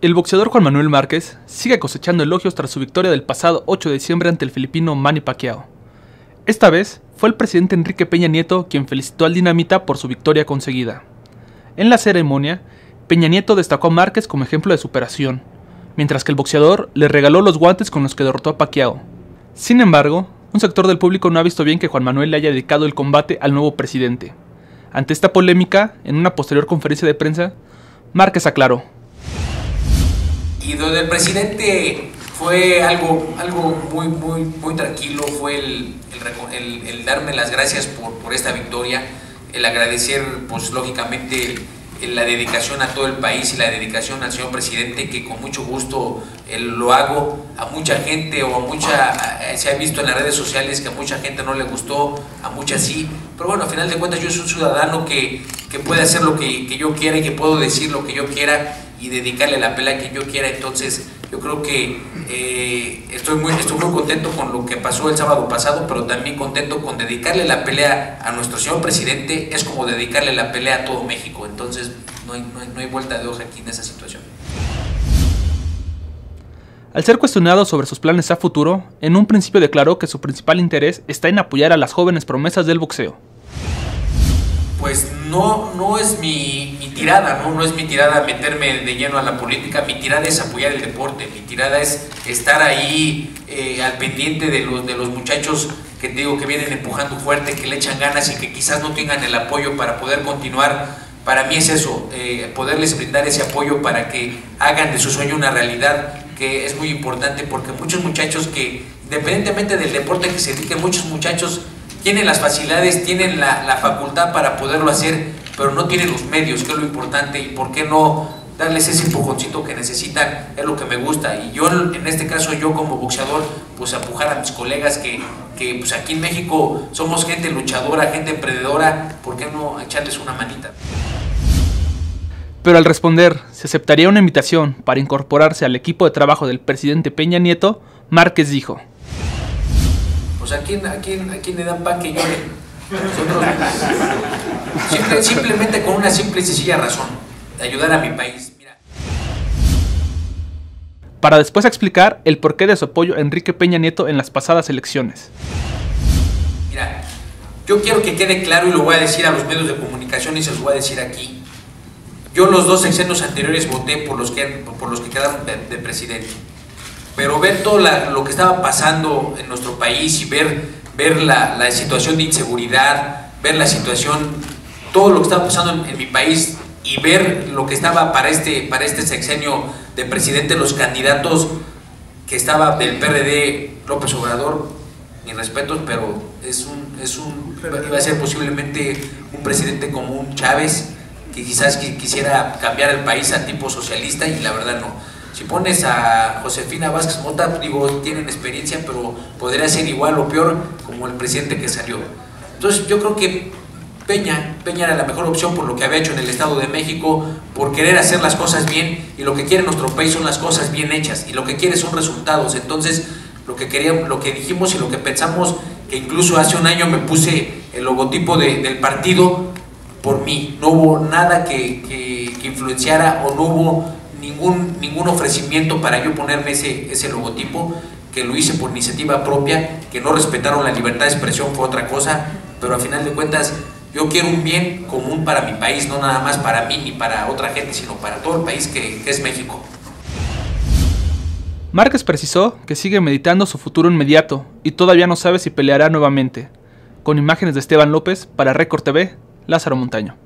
El boxeador Juan Manuel Márquez sigue cosechando elogios tras su victoria del pasado 8 de diciembre ante el filipino Manny Pacquiao. Esta vez fue el presidente Enrique Peña Nieto quien felicitó al Dinamita por su victoria conseguida. En la ceremonia, Peña Nieto destacó a Márquez como ejemplo de superación, mientras que el boxeador le regaló los guantes con los que derrotó a Pacquiao. Sin embargo, un sector del público no ha visto bien que Juan Manuel le haya dedicado el combate al nuevo presidente. Ante esta polémica, en una posterior conferencia de prensa, Márquez aclaró y donde el presidente fue algo, algo muy, muy, muy tranquilo, fue el, el, darme las gracias por, por, esta victoria, el agradecer, pues lógicamente, la dedicación a todo el país y la dedicación al señor presidente, que con mucho gusto lo hago a mucha gente o a mucha, se ha visto en las redes sociales que a mucha gente no le gustó, a muchas sí, pero bueno, a final de cuentas yo soy un ciudadano que, que puede hacer lo que, que yo quiera y que puedo decir lo que yo quiera y dedicarle la pelea que yo quiera. Entonces, yo creo que eh, estoy, muy, estoy muy contento con lo que pasó el sábado pasado, pero también contento con dedicarle la pelea a nuestro señor presidente. Es como dedicarle la pelea a todo México. Entonces, no no no hay vuelta de hoja aquí en esa situación. Al ser cuestionado sobre sus planes a futuro, en un principio declaró que su principal interés está en apoyar a las jóvenes promesas del boxeo pues no, no es mi, tirada, ¿no? es mi tirada meterme de lleno a la política, mi tirada es apoyar el deporte, mi tirada es estar ahí eh, al pendiente de los, de los muchachos que digo que vienen empujando fuerte, que le echan ganas y que quizás no tengan el apoyo para poder continuar. Para mí es eso, eh, poderles brindar ese apoyo para que hagan de su sueño una realidad, que es muy importante porque muchos muchachos que, independientemente del deporte que se dediquen, muchos muchachos tienen las facilidades, tienen la, facultad para poderlo hacer, pero no tienen los medios, que es lo importante, y por qué no darles ese empujoncito que necesitan, es lo que me gusta. Y yo, en este caso, yo como boxeador, pues empujar a mis colegas que, que pues aquí en México somos gente luchadora, gente emprendedora, ¿por qué no echarles una manita? Pero al responder, ¿se aceptaría una invitación para incorporarse al equipo de trabajo del presidente Peña Nieto? Márquez dijo, pues, ¿a quién, a quién, a quién le dan pan que llore? simplemente con una simple y sencilla razón, de ayudar a mi país. Para después explicar el porqué de su apoyo a Enrique Peña Nieto en las pasadas elecciones. Mira, yo quiero que quede claro y lo voy a decir a los medios de comunicación y se los voy a decir aquí. Yo los dos sexenios anteriores voté por los que, por los que quedaron de presidente pero ver todo lo que estaba pasando en nuestro país y ver, ver la, situación de inseguridad, ver la situación, todo lo que estaba pasando en, mi país y ver lo que estaba para este, para este sexenio de presidente, los candidatos que estaba del PRD López Obrador, mis respetos, pero es un, es un, iba a ser posiblemente un presidente como un Chávez, que quizás quisiera cambiar el país a tipo socialista y la verdad no. Si pones a Josefina Vázquez Mota, digo, tienen experiencia, pero podría ser igual o peor como el presidente que salió. Entonces yo creo que Peña, Peña era la mejor opción por lo que había hecho en el Estado de México, por querer hacer las cosas bien, y lo que quiere nuestro país son las cosas bien hechas, y lo que quiere son resultados. Entonces, lo que queríamos, lo que dijimos y lo que pensamos, que incluso hace un año me puse el logotipo del partido por mí. No hubo nada que, que influenciara o no hubo ningún, ningún ofrecimiento para yo ponerme ese, ese logotipo, que lo hice por iniciativa propia, que no respetaron la libertad de expresión fue otra cosa, pero a final de cuentas yo quiero un bien común para mi país, no nada más para mí ni para otra gente, sino para todo el país que, que es México. Márquez precisó que sigue meditando su futuro inmediato y todavía no sabe si peleará nuevamente. Con imágenes de Esteban López para Récord TV, Lázaro Montaño.